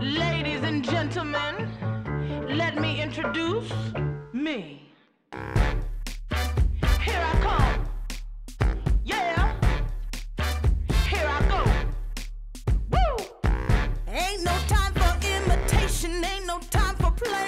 Ladies and gentlemen, let me introduce me. Here I come. Yeah. Here I go. Woo! Ain't no time for imitation, ain't no time for play.